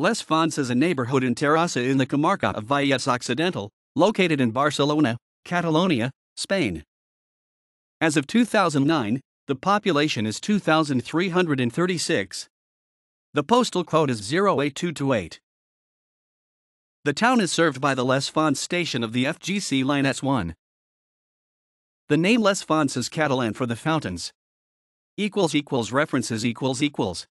Les Fonts is a neighborhood in Terrassa in the comarca of Vallès Occidental, located in Barcelona, Catalonia, Spain. As of 2009, the population is 2,336. The postal code is 08228. The town is served by the Les Fonts station of the FGC Line S1. The name Les Fonts is Catalan for the fountains. Equals equals references equals equals.